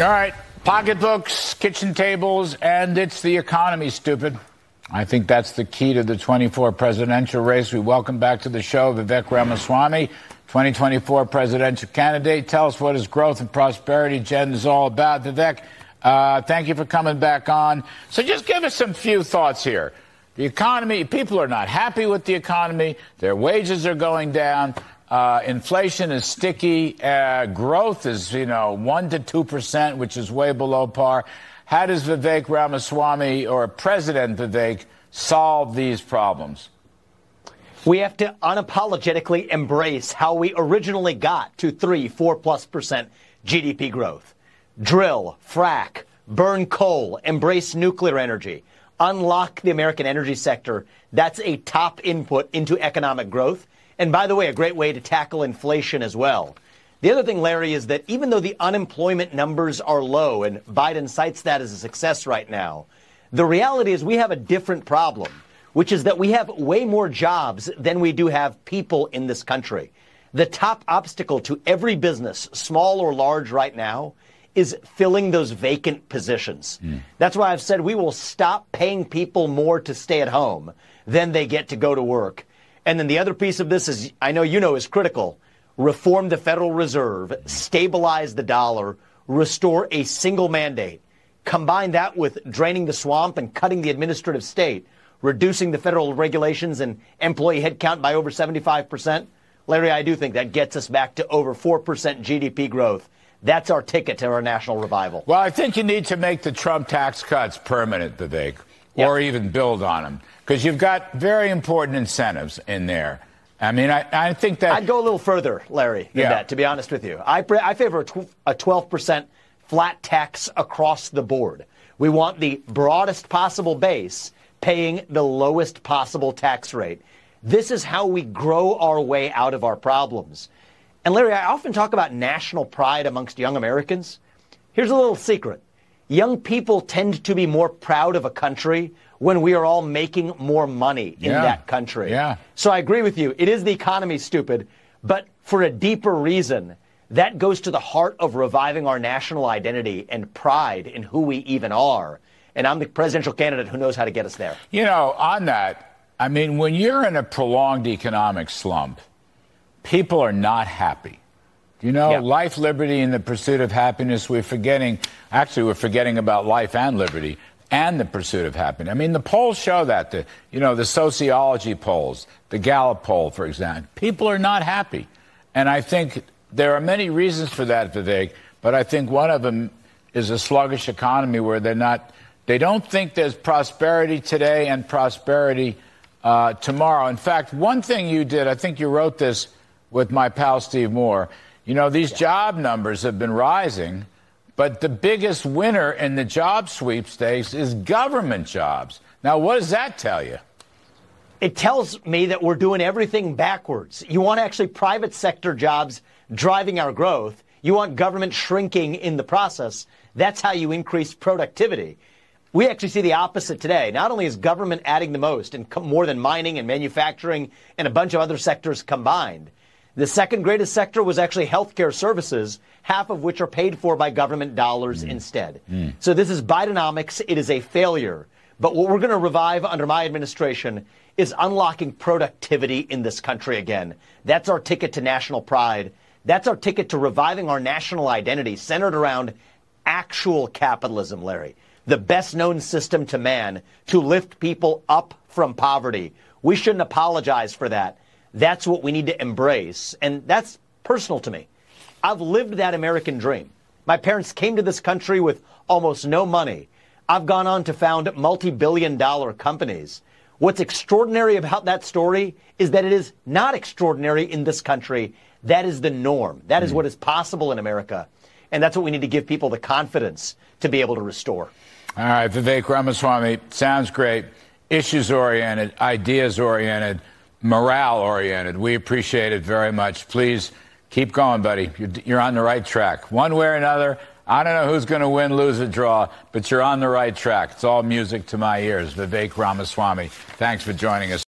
All right, pocketbooks, kitchen tables, and it's the economy, stupid. I think that's the key to the 24 presidential race. We welcome back to the show Vivek Ramaswamy, 2024 presidential candidate. Tell us what his growth and prosperity agenda is all about. Vivek, uh, thank you for coming back on. So just give us some few thoughts here. The economy, people are not happy with the economy. Their wages are going down. Uh, inflation is sticky. Uh, growth is, you know, 1 to 2%, which is way below par. How does Vivek Ramaswamy or President Vivek solve these problems? We have to unapologetically embrace how we originally got to 3, 4 plus percent GDP growth. Drill, frack, burn coal, embrace nuclear energy, unlock the American energy sector. That's a top input into economic growth. And by the way, a great way to tackle inflation as well. The other thing, Larry, is that even though the unemployment numbers are low, and Biden cites that as a success right now, the reality is we have a different problem, which is that we have way more jobs than we do have people in this country. The top obstacle to every business, small or large right now, is filling those vacant positions. Mm. That's why I've said we will stop paying people more to stay at home than they get to go to work. And then the other piece of this is, I know you know, is critical. Reform the Federal Reserve, stabilize the dollar, restore a single mandate. Combine that with draining the swamp and cutting the administrative state, reducing the federal regulations and employee headcount by over 75%. Larry, I do think that gets us back to over 4% GDP growth. That's our ticket to our national revival. Well, I think you need to make the Trump tax cuts permanent, Vivek, yep. or even build on them because you've got very important incentives in there. I mean, I, I think that. I'd go a little further, Larry, than yeah. that, to be honest with you. I, I favor a, tw- a 12% flat tax across the board. We want the broadest possible base paying the lowest possible tax rate. This is how we grow our way out of our problems. And Larry, I often talk about national pride amongst young Americans. Here's a little secret young people tend to be more proud of a country when we are all making more money in yeah. that country. Yeah. So I agree with you. It is the economy, stupid, but for a deeper reason. That goes to the heart of reviving our national identity and pride in who we even are. And I'm the presidential candidate who knows how to get us there. You know, on that, I mean, when you're in a prolonged economic slump, people are not happy. You know, yeah. life, liberty, and the pursuit of happiness, we're forgetting, actually, we're forgetting about life and liberty and the pursuit of happiness. I mean, the polls show that. The, you know, the sociology polls, the Gallup poll, for example. People are not happy. And I think there are many reasons for that, Vivek, but I think one of them is a sluggish economy where they're not, they don't think there's prosperity today and prosperity uh, tomorrow. In fact, one thing you did, I think you wrote this with my pal Steve Moore. You know, these yeah. job numbers have been rising. But the biggest winner in the job sweepstakes is government jobs. Now, what does that tell you? It tells me that we're doing everything backwards. You want actually private sector jobs driving our growth. You want government shrinking in the process. That's how you increase productivity. We actually see the opposite today. Not only is government adding the most, and more than mining and manufacturing and a bunch of other sectors combined, the second greatest sector was actually healthcare services, half of which are paid for by government dollars mm. instead. Mm. So this is Bidenomics. It is a failure. But what we're going to revive under my administration is unlocking productivity in this country again. That's our ticket to national pride. That's our ticket to reviving our national identity centered around actual capitalism, Larry. The best known system to man to lift people up from poverty. We shouldn't apologize for that. That's what we need to embrace. And that's personal to me. I've lived that American dream. My parents came to this country with almost no money. I've gone on to found multi billion dollar companies. What's extraordinary about that story is that it is not extraordinary in this country. That is the norm. That is mm. what is possible in America. And that's what we need to give people the confidence to be able to restore. All right, Vivek Ramaswamy, sounds great. Issues oriented, ideas oriented morale oriented. We appreciate it very much. Please keep going, buddy. You're, you're, on the right track. One way or another, I don't know who's going to win, lose, or draw, but you're on the right track. It's all music to my ears. Vivek Ramaswamy, thanks for joining us.